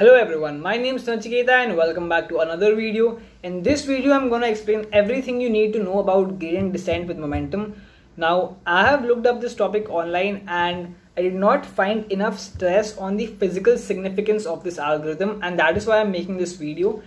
Hello everyone, my name is Nachiketa and welcome back to another video. In this video, I'm going to explain everything you need to know about gradient descent with momentum. Now, I have looked up this topic online and I did not find enough stress on the physical significance of this algorithm and that is why I'm making this video.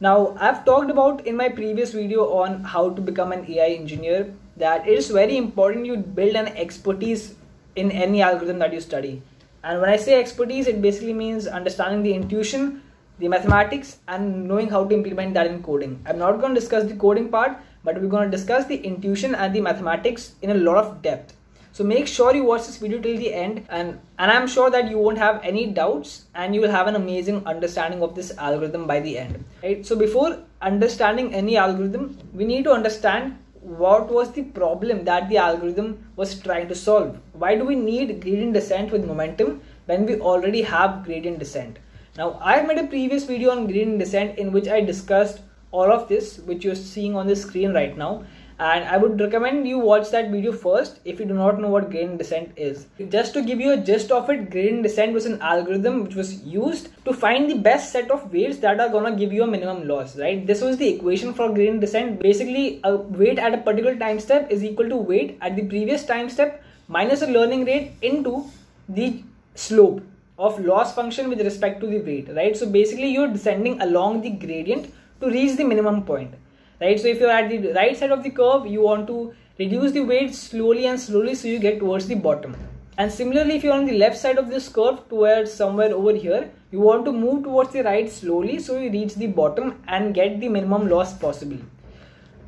Now, I've talked about in my previous video on how to become an AI engineer that it is very important you build an expertise in any algorithm that you study and when I say expertise, it basically means understanding the intuition, the mathematics, and knowing how to implement that in coding. I'm not going to discuss the coding part, but we're going to discuss the intuition and the mathematics in a lot of depth. So make sure you watch this video till the end and, and I'm sure that you won't have any doubts and you will have an amazing understanding of this algorithm by the end. Right? So before understanding any algorithm, we need to understand what was the problem that the algorithm was trying to solve? Why do we need gradient descent with momentum when we already have gradient descent? Now, I've made a previous video on gradient descent in which I discussed all of this, which you're seeing on the screen right now and I would recommend you watch that video first if you do not know what gradient descent is. Just to give you a gist of it, gradient descent was an algorithm which was used to find the best set of weights that are gonna give you a minimum loss, right? This was the equation for gradient descent. Basically, a weight at a particular time step is equal to weight at the previous time step minus a learning rate into the slope of loss function with respect to the weight, right? So basically, you're descending along the gradient to reach the minimum point right? So if you're at the right side of the curve you want to reduce the weight slowly and slowly so you get towards the bottom. And similarly if you're on the left side of this curve towards somewhere over here you want to move towards the right slowly so you reach the bottom and get the minimum loss possible.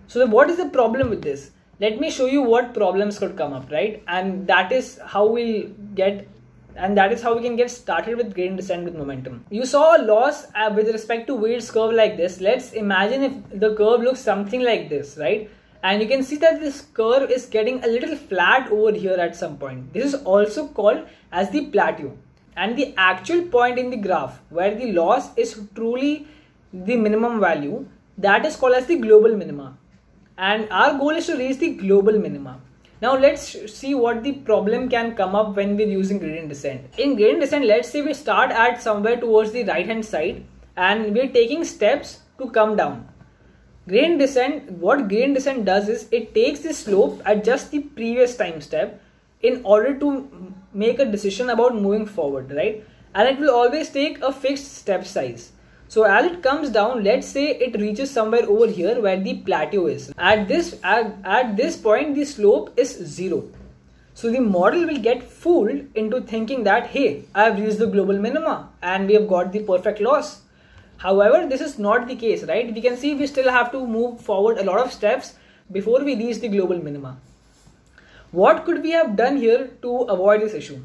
So what is the problem with this? Let me show you what problems could come up right? And that is how we'll get and that is how we can get started with gradient descent with momentum. You saw a loss uh, with respect to weights curve like this. Let's imagine if the curve looks something like this, right? And you can see that this curve is getting a little flat over here at some point. This is also called as the plateau. And the actual point in the graph where the loss is truly the minimum value, that is called as the global minima. And our goal is to reach the global minima. Now let's see what the problem can come up when we're using gradient descent. In gradient descent, let's say we start at somewhere towards the right hand side and we're taking steps to come down. Gradient descent, what gradient descent does is it takes the slope at just the previous time step in order to make a decision about moving forward, right? And it will always take a fixed step size. So as it comes down, let's say it reaches somewhere over here where the plateau is. At this, at, at this point, the slope is zero. So the model will get fooled into thinking that, hey, I have reached the global minima and we have got the perfect loss. However, this is not the case, right? We can see we still have to move forward a lot of steps before we reach the global minima. What could we have done here to avoid this issue?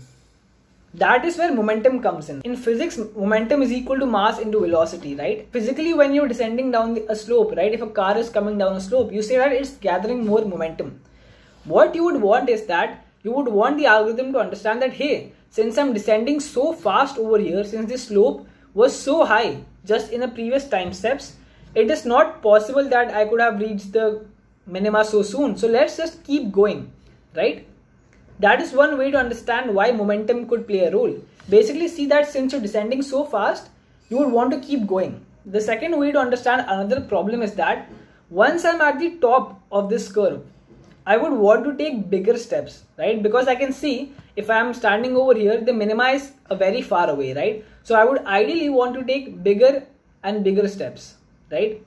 That is where momentum comes in. In physics, momentum is equal to mass into velocity, right? Physically, when you're descending down a slope, right? If a car is coming down a slope, you say that it's gathering more momentum. What you would want is that you would want the algorithm to understand that, hey, since I'm descending so fast over here, since the slope was so high just in the previous time steps, it is not possible that I could have reached the minima so soon. So let's just keep going, right? That is one way to understand why momentum could play a role. Basically see that since you're descending so fast, you would want to keep going. The second way to understand another problem is that once I'm at the top of this curve, I would want to take bigger steps, right? Because I can see if I'm standing over here, the minima is a very far away, right? So I would ideally want to take bigger and bigger steps, right?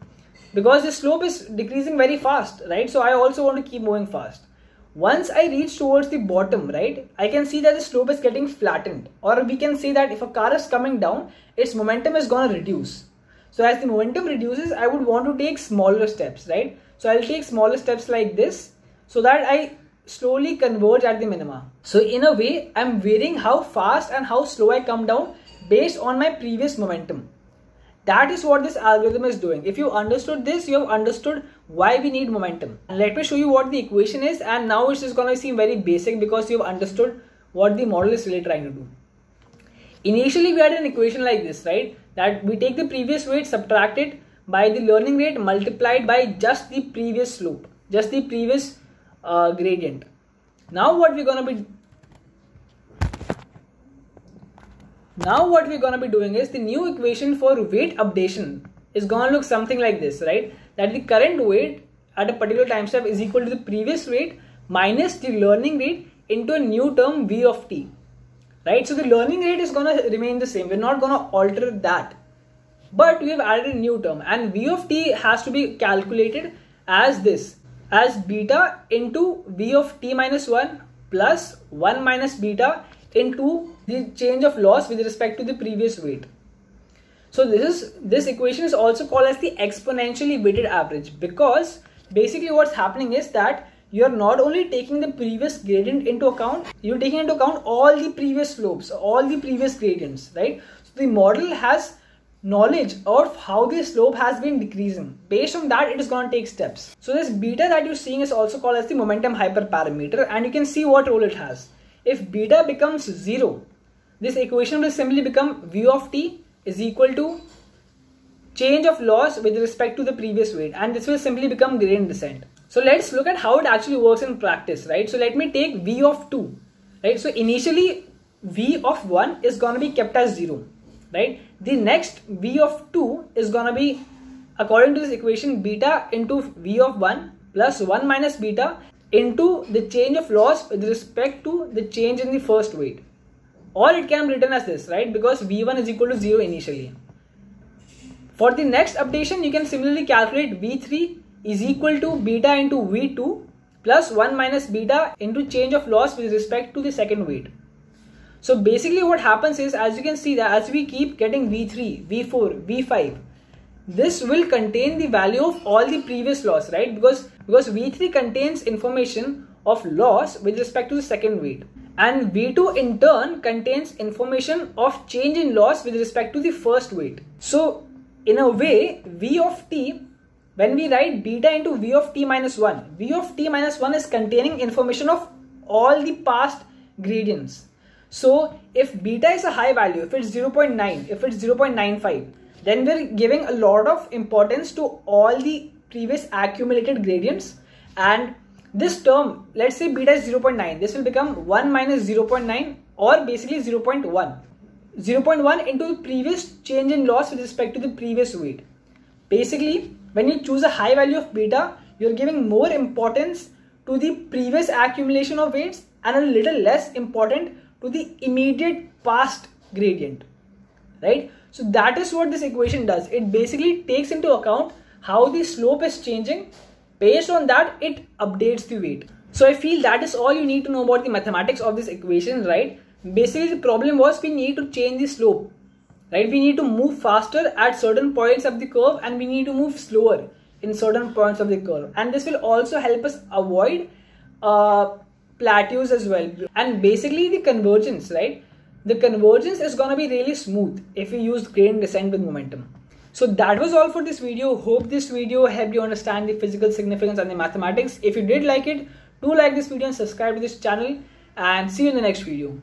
Because the slope is decreasing very fast, right? So I also want to keep moving fast once I reach towards the bottom, right, I can see that the slope is getting flattened. Or we can say that if a car is coming down, its momentum is going to reduce. So as the momentum reduces, I would want to take smaller steps, right? So I'll take smaller steps like this so that I slowly converge at the minima. So in a way, I'm varying how fast and how slow I come down based on my previous momentum. That is what this algorithm is doing. If you understood this, you have understood why we need momentum. Let me show you what the equation is and now it's just gonna seem very basic because you've understood what the model is really trying to do. Initially we had an equation like this, right? That we take the previous weight, subtract it by the learning rate multiplied by just the previous slope, just the previous uh, gradient. Now what we're gonna be Now what we're gonna be doing is the new equation for weight updation is gonna look something like this, right? That the current weight at a particular time step is equal to the previous weight minus the learning rate into a new term v of t, right? So the learning rate is gonna remain the same. We're not gonna alter that, but we have added a new term and v of t has to be calculated as this, as beta into v of t minus 1 plus 1 minus beta into the change of loss with respect to the previous weight. So this is this equation is also called as the exponentially weighted average because basically what's happening is that you're not only taking the previous gradient into account, you're taking into account all the previous slopes, all the previous gradients, right? So the model has knowledge of how the slope has been decreasing. Based on that, it is going to take steps. So this beta that you're seeing is also called as the momentum hyperparameter and you can see what role it has. If beta becomes 0, this equation will simply become v of t is equal to change of loss with respect to the previous weight and this will simply become gradient descent. So let's look at how it actually works in practice, right? So let me take v of 2, right? So initially v of 1 is going to be kept as 0, right? The next v of 2 is going to be according to this equation beta into v of 1 plus 1 minus beta into the change of loss with respect to the change in the first weight. Or it can be written as this, right? Because V1 is equal to 0 initially. For the next updation, you can similarly calculate V3 is equal to beta into V2 plus 1 minus beta into change of loss with respect to the second weight. So basically what happens is as you can see that as we keep getting V3, V4, V5, this will contain the value of all the previous loss, right? Because, because V3 contains information of loss with respect to the second weight. And V2 in turn contains information of change in loss with respect to the first weight. So in a way, V of t, when we write beta into V of t minus 1, V of t minus 1 is containing information of all the past gradients. So if beta is a high value, if it's 0.9, if it's 0.95, then we're giving a lot of importance to all the previous accumulated gradients and this term let's say beta is 0.9 this will become 1 minus 0.9 or basically 0.1 0.1 into the previous change in loss with respect to the previous weight basically when you choose a high value of beta you're giving more importance to the previous accumulation of weights and a little less important to the immediate past gradient right so that is what this equation does. It basically takes into account how the slope is changing. Based on that, it updates the weight. So I feel that is all you need to know about the mathematics of this equation, right? Basically, the problem was we need to change the slope, right? We need to move faster at certain points of the curve and we need to move slower in certain points of the curve. And this will also help us avoid uh, plateaus as well. And basically the convergence, right? the convergence is going to be really smooth if we use gradient descent with momentum. So that was all for this video. Hope this video helped you understand the physical significance and the mathematics. If you did like it, do like this video and subscribe to this channel and see you in the next video.